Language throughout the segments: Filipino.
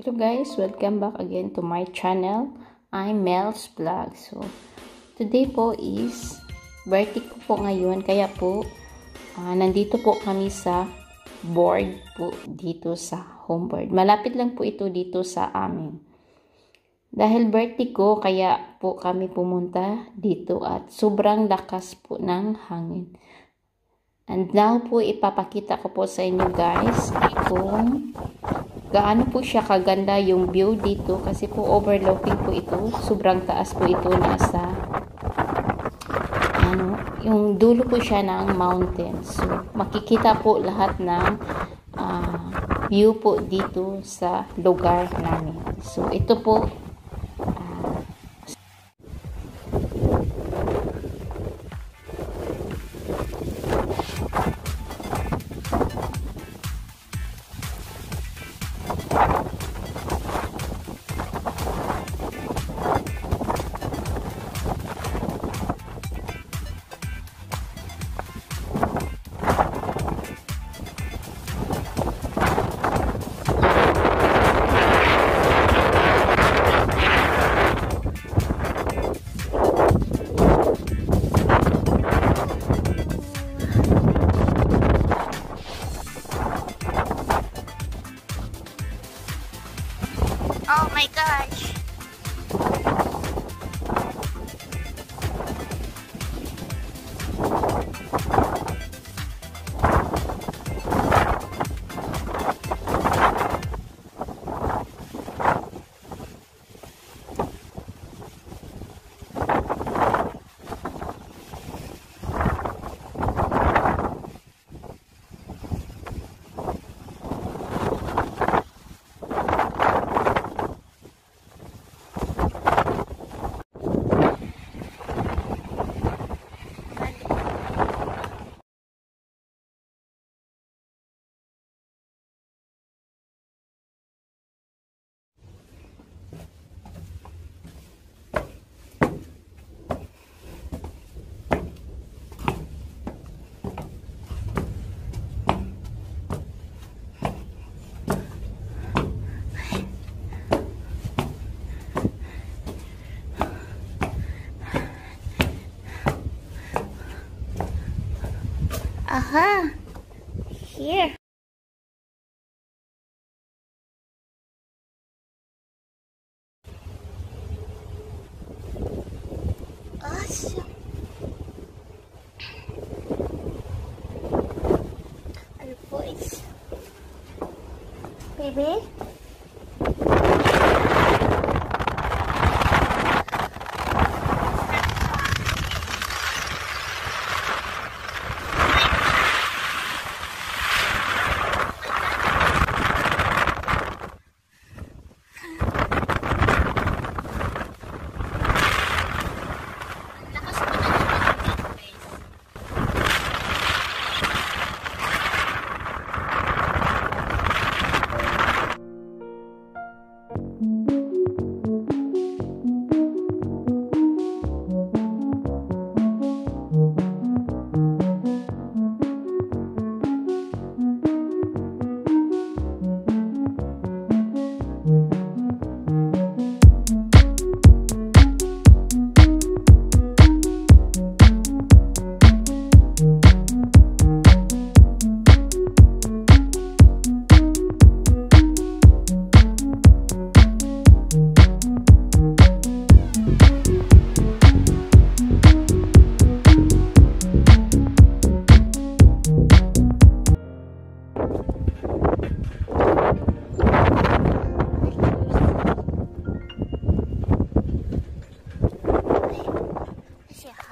Hello guys, welcome back again to my channel. I'm Mel's Vlog. So, today po is birthday ko po ngayon. Kaya po, uh, nandito po kami sa board po dito sa home board. Malapit lang po ito dito sa amin. Dahil birthday ko, kaya po kami pumunta dito at sobrang lakas po ng hangin. And now po, ipapakita ko po sa inyo guys kung gaano po siya kaganda yung view dito? Kasi po overlooking po ito. Sobrang taas po ito nasa ano yung dulo po siya ng mountain. So makikita po lahat ng uh, view po dito sa lugar namin. So ito po huh. Here. Awesome. Our boys, Baby.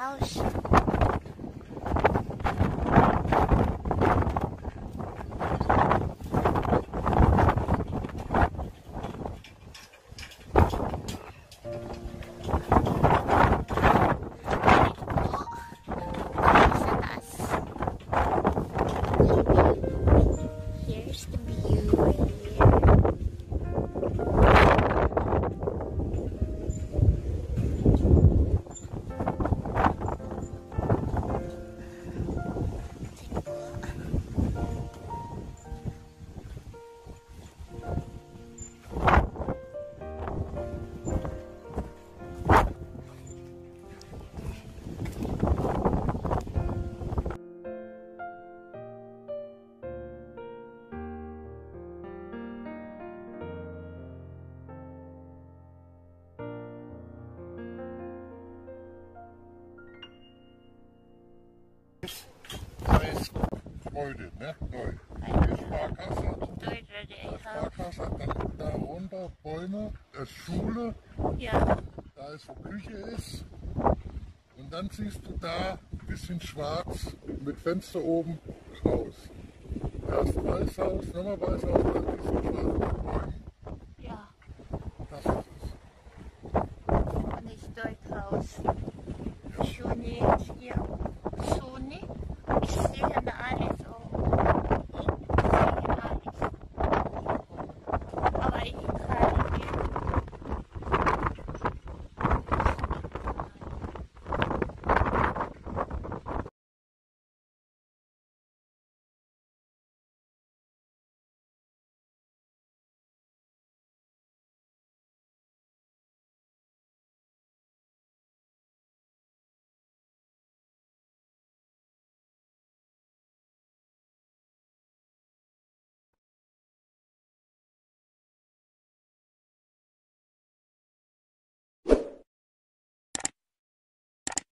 graus. Gebäude, ne? Neu. Hier Sparkasse, have. Sparkasse, dann da runter Bäume, das ist Schule, Yeah. da ist wo Küche ist. Und dann siehst du da ein bisschen schwarz mit Fenster oben raus. Da ist ein Weißhaus, nochmal Weißhaus, dann ein bisschen schwarz.